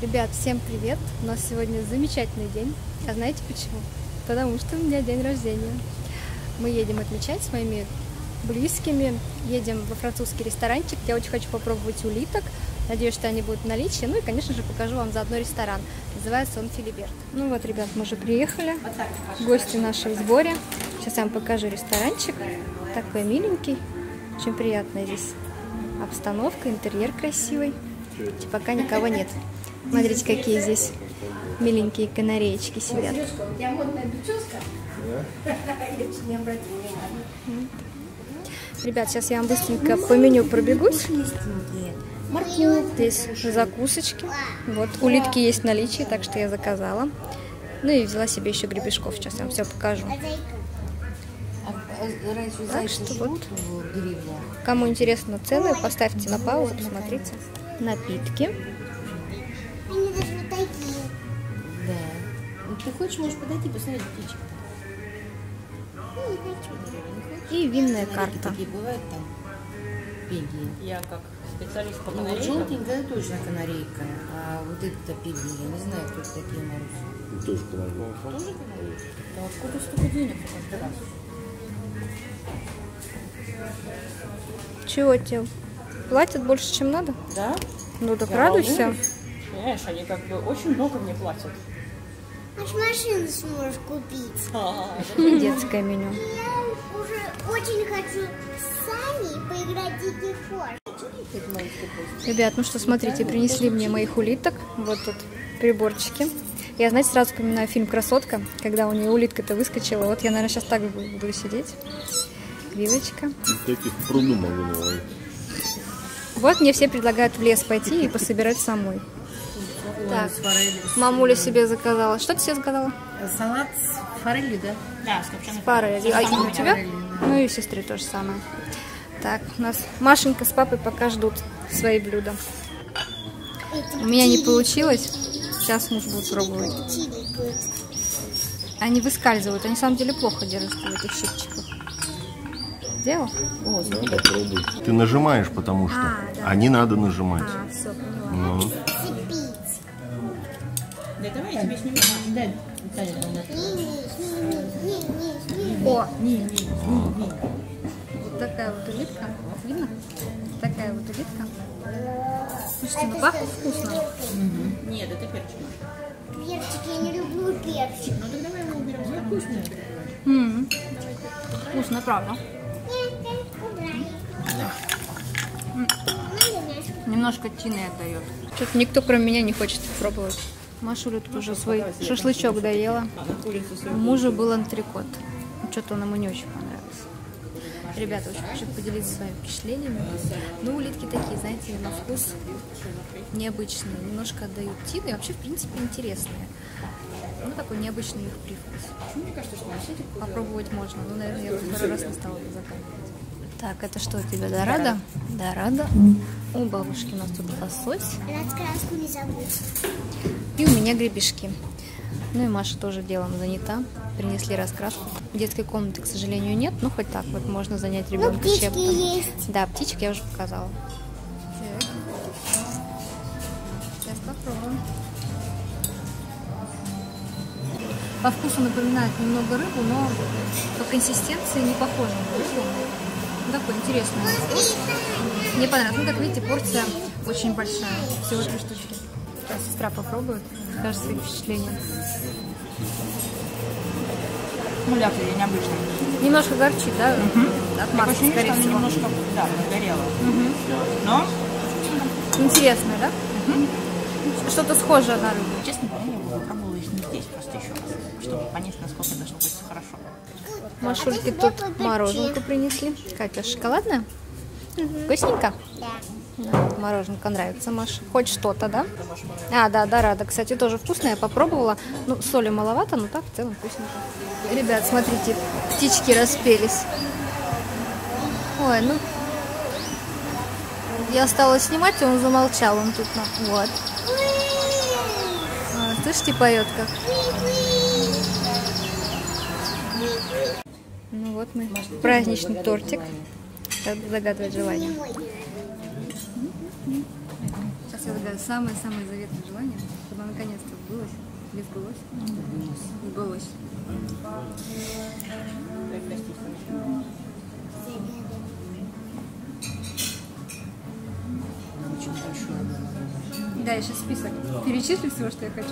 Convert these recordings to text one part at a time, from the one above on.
Ребят, всем привет! У нас сегодня замечательный день. А знаете почему? Потому что у меня день рождения. Мы едем отмечать с моими близкими. Едем во французский ресторанчик. Я очень хочу попробовать улиток. Надеюсь, что они будут в наличии. Ну и, конечно же, покажу вам заодно ресторан. Называется он Филиберт. Ну вот, ребят, мы уже приехали. Гости наши в сборе. Сейчас я вам покажу ресторанчик. Такой миленький. Очень приятная здесь обстановка, интерьер красивый. Пока никого нет. Смотрите, какие здесь миленькие канареечки сидят. Ребят, сейчас я вам быстренько по меню пробегусь. Здесь закусочки. Вот, улитки есть в наличии, так что я заказала. Ну и взяла себе еще гребешков. Сейчас я вам все покажу. Так что вот, кому интересно цены, поставьте на паузу, посмотрите. Напитки. Ты хочешь, можешь подойти, посмотреть птичек. Ну. И винная карта. Такие бывают там. Пегги. Я как специалист по Ну, вот канарейкам. желтенькая точно канарейка. А вот это пегги, я не знаю, кто это такие Маруси. Тоже канал. Тоже канарейки? Да откуда столько денег у каждый раз? Чего тебе? Платят больше, чем надо? Да? Ну так Я радуйся. волнуюсь. Понимаешь, они как бы очень много мне платят. Аж машину сможешь купить. А, детское меню. Я уже очень хочу с Саней поиграть в дикий. Ребят, ну что, смотрите, принесли мне моих улиток. Вот тут приборчики. Я, знаете, сразу вспоминаю фильм «Красотка», когда у нее улитка-то выскочила. Вот я, наверное, сейчас так буду сидеть. Вилочка. Таких пруду могу. Вот мне все предлагают в лес пойти и пособирать самой. Так, С форелью. мамуля себе заказала. Что ты себе заказала? Салат с форелью, да? да, с копченой Пара. А у тебя? Форелью, да. Ну и сестре то же самое. Так, у нас Машенька с папой пока ждут свои блюда. У меня не получилось. Сейчас муж будет пробовать. Они выскальзывают. Они на самом деле плохо держатся в этих щипчиках. Делал? О, Да, попробуй. Ты нажимаешь, потому что. А, да. А не надо нажимать. А, все, поняла. Ну. Да давай я тебе сниму. Дай, Таня, там, да. Не-не-не-не-не. О! Вот такая вот улитка. Видно? Такая вот улитка. Слушайте, ну пахнет вкусно. Нет, это перчик. Перчик, я не люблю перчик. Ну так давай его уберем. Ну, вкусно. М. Вкусно, правда. Немножко тины отдает. Что-то никто, кроме меня, не хочет пробовать. Машуля тут уже свой шашлычок доела. У мужа был антрикот. Что-то он ему не очень понравился. Ребята, очень хочу поделиться своими впечатлениями. Ну, улитки такие, знаете, на вкус необычные. Немножко отдают тины. И вообще, в принципе, интересные. Ну, такой необычный их привкус. Попробовать можно. Ну, наверное, я бы второй раз не стала бы заказывать. Так, это что у тебя, дорада? Дорада. У бабушки у нас тут лосось. Раскраску не забудь. И у меня гребешки. Ну и Маша тоже делом занята. Принесли раскраску. Детской комнаты, к сожалению, нет, но хоть так вот можно занять ребенка Ну, чем-то. есть. Да, птичек я уже показала. Так. Сейчас попробуем. По вкусу напоминает немного рыбу, но по консистенции не похоже на рыбу. Ну, такой интересный вкус. Мне понравилось. Ну, как видите, порция очень большая. Всего три штучки. Сестра попробует. Скажет свои впечатления. Ну, ляпли необычно. Немножко горчит, да? От масла, Ощущение, скорее что она всего. немножко, да, подгорела. Но, Интересно, да? Что-то схожее на рыбу. честно говоря, я бы попробовала их не здесь просто еще раз, чтобы понять, насколько должно быть хорошо. Машульки тут мороженку принесли. Катя, шоколадная? Вкусненько? Да. Да, мороженка нравится Маше. Хоть что-то, да? А, да, да, рада. Кстати, тоже вкусная. Я попробовала. Ну, соли маловато, но так в целом вкусненько. Ребят, смотрите, птички распелись. Ой, ну... Я стала снимать, и он замолчал. Он тут, на... вот. А, слышите, поет как? Ну вот мы. Праздничный тортик. Как загадывать желание. Сейчас Сейчас я загадаю самое-самое заветное желание, чтобы оно наконец-то сбылось. Не сбылось? Сбылось. Да, я сейчас список перечислю всего, что я хочу.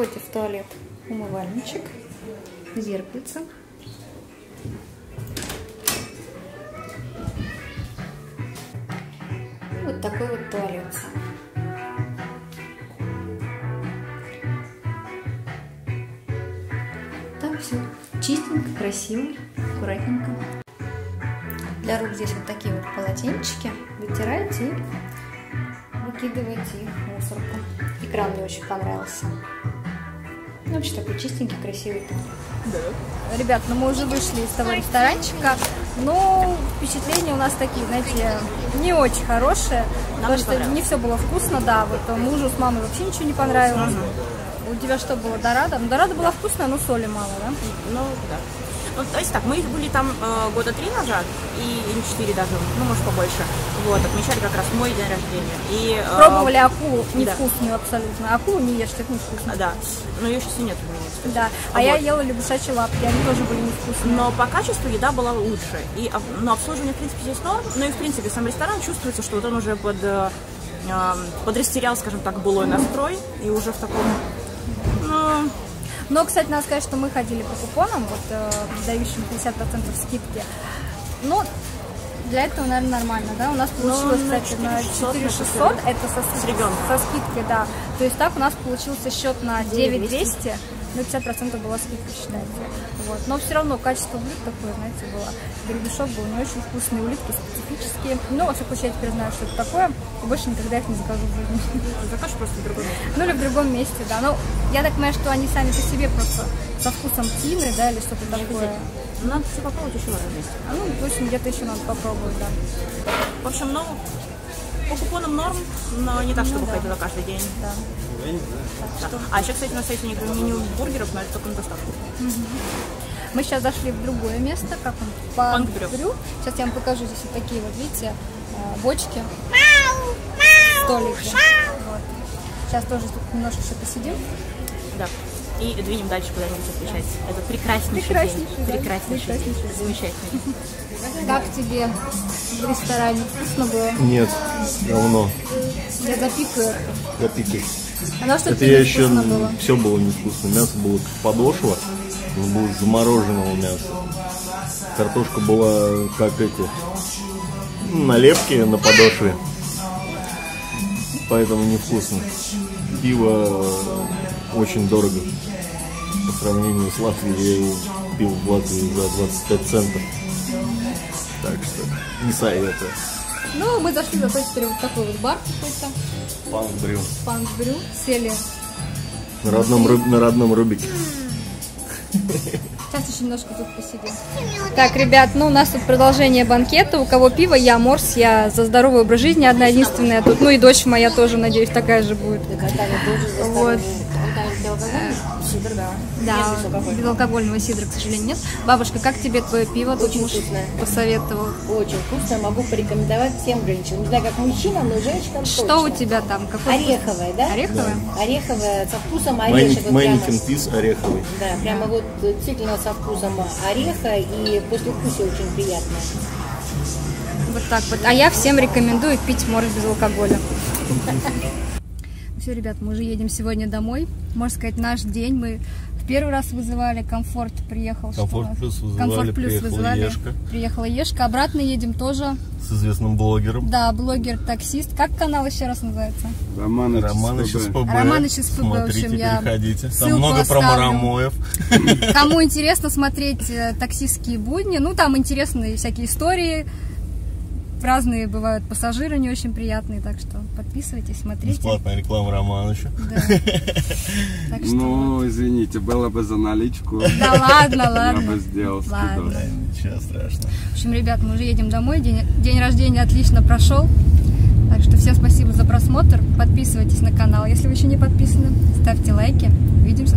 Входе в туалет умывальничек, зеркальце. Вот такой вот туалет. Так все чистенько, красиво, аккуратненько. Для рук здесь вот такие вот полотенчики. Вытираете и выкидываете их в мусорку. Экран мне очень понравился. Ну, вообще такой чистенький, красивый. Ребят, ну мы уже вышли из того ресторанчика, но впечатления у нас такие, знаете, не очень хорошие, потому не что не все было вкусно, да, вот мужу с мамой вообще ничего не понравилось. У тебя что было, дорада? Ну, дорада была вкусная, но соли мало, да? Ну, да. Ну, то есть так, мы были там э, года три назад, и, или четыре даже, ну, может, побольше. Вот, отмечали как раз мой день рождения. И, э, Пробовали акулу, да. невкусную абсолютно. Акулу не ешь, это невкусно. а, Да, но ее сейчас и нет у меня, кстати. Да, а я Вот. ела лягушачьи лапки, они тоже были невкусные. Но по качеству еда была лучше. И, но обслуживание, в принципе, здесь норм. Ну и, в принципе, сам ресторан чувствуется, что вот он уже под, э, подрастерял, скажем так, былой настрой. И уже в таком... Ну, Но, кстати, надо сказать, что мы ходили по купонам, вот, э, дающим 50% скидки. Ну, для этого, наверное, нормально, да? У нас получилось, Ну, кстати, на 4600, 4600, это со, С ребенком. со скидкой, да. То есть так у нас получился счет на 9200, ну, 50% была скидка, считается. Вот. Но все равно качество блюд такое, знаете, было. Гребешок был не очень вкусный, улитки специфические. Ну, во всяком случае, я теперь знаю, что это такое, и больше никогда их не закажу в жизни. закажешь просто в другой месте. Ну или в другом месте, да. Ну, я так понимаю, что они сами по себе просто со вкусом тины, да, или что-то такое. Надо все попробовать еще в одном месте. А, Ну, в общем, где-то еще надо попробовать, да. В общем, ну, по купонам норм, но не так, чтобы Ну да. ходила каждый день. да. Да. А еще, кстати, на сайте у них меню бургеров, но это только на доставку. Мы сейчас зашли в другое место, как он? Панкбрю. Панкбрю. Сейчас я вам покажу здесь вот такие вот, видите, э, бочки, столики. Вот. Сейчас тоже тут немножко еще посидим. Да. И двинем дальше куда-нибудь отвечать. Это прекраснейший, Прекраснейший, день. да, Прекраснейший, прекраснейший день. Замечательный. Как тебе в ресторане? Вкусно было? Нет, давно. Я запикаю. Я пикаю. А на что Это я еще... было? Все было невкусно. Мясо было как подошва. но было замороженного мяса. Картошка была как эти... Налепки на подошве. Поэтому невкусно. Пиво очень дорого. По сравнению с Латвией я его пил в Латвии за 25 центов. Так что не советую. Ну, мы зашли зато теперь вот такой вот бар какой-то. Панк брю. Панк-брю. Сели. На родном, Ру- на родном Рубике. Сейчас еще немножко тут посидим. Так, ребят, ну у нас тут продолжение банкета. У кого пиво, я морс, я за здоровый образ жизни одна единственная тут. Ну и дочь моя тоже, надеюсь, такая же будет. Вот. Сидор, да. Да, безалкогольного сидра, к сожалению, нет. Бабушка, как тебе твое пиво? Тут Очень муж вкусное. посоветовал. Очень вкусно, могу порекомендовать всем женщинам. Не знаю, как мужчинам, но женщинам Что точно. у тебя там? Какой вкус? Ореховое, да? Ореховое? Ореховое со вкусом орешек. вот прямо. пис ореховый. Да, прямо вот действительно со вкусом ореха и послевкусие очень приятное. Вот так вот. А я всем рекомендую пить морс без алкоголя. Все, ребят, мы уже едем сегодня домой. Можно сказать, наш день. Мы в первый раз вызывали, комфорт приехал. Комфорт плюс вызывали, Комфорт плюс приехала вызывали. Ешка. Приехала Ешка. Обратно едем тоже. С известным блогером. Да, блогер-таксист. Как канал еще раз называется? Роман Романыч СПБ. СПБ. Романыч СПБ, в Смотрите, общем, я переходите. Там ссылку много про оставлю. Марамоев. Кому интересно смотреть э, таксистские будни, ну там интересные всякие истории. Разные бывают пассажиры не очень приятные, так что подписывайтесь, смотрите. Бесплатная реклама. Да. Так что Ну, извините, было бы за наличку. Да ладно, Я ладно. бы сделал Ладно. скидос. Ничего страшного. В общем, ребят, мы уже едем домой. День, день рождения отлично прошел. Так что всем спасибо за просмотр. Подписывайтесь на канал, если вы еще не подписаны. Ставьте лайки. Увидимся